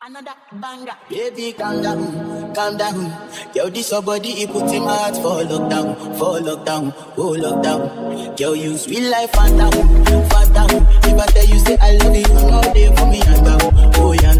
Another banger. Baby, calm down, calm down. Girl, this your body, it put my heart for lockdown, for lockdown, oh lockdown. Girl, you sweet life, fat down, fat down. If I tell you, say I love you, no day for me, young down, oh young.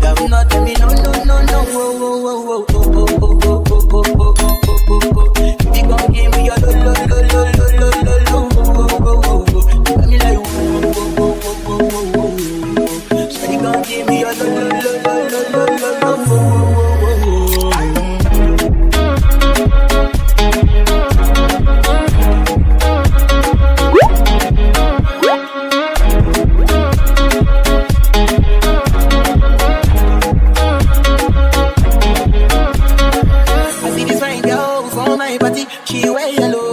body, she wear yellow.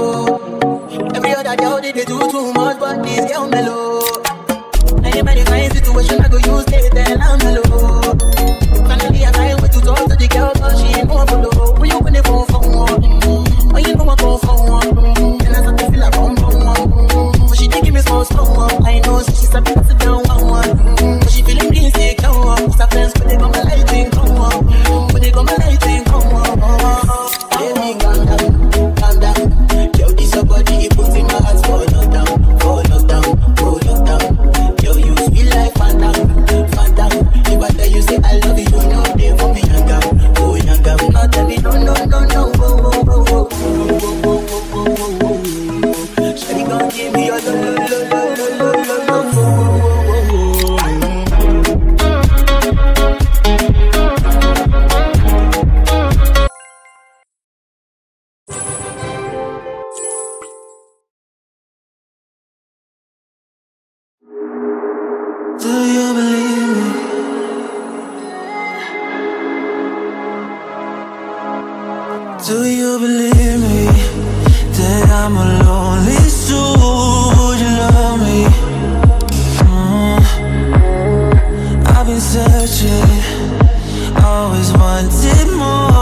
Do you believe me that I'm a lonely soul? Would you love me? Mm. I've been searching, always wanted more.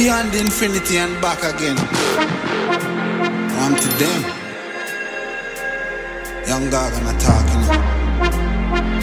beyond infinity and back again. I'm to them. Young dog and I talking.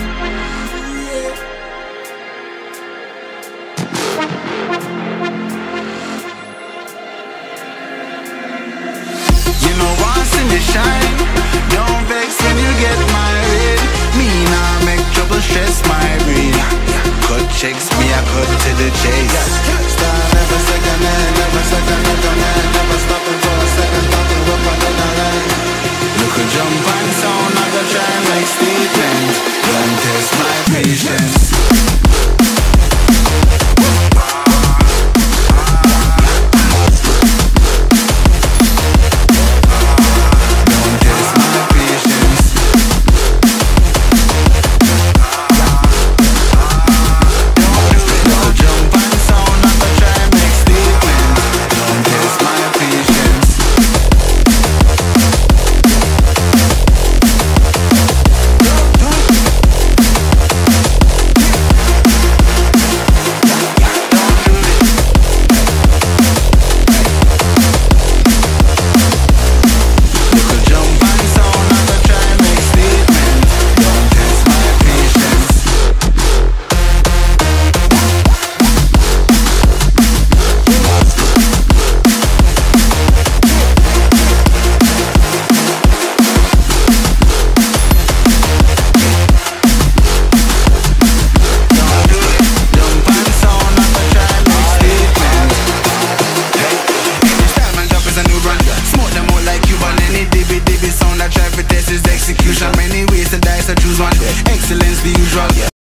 Yeah.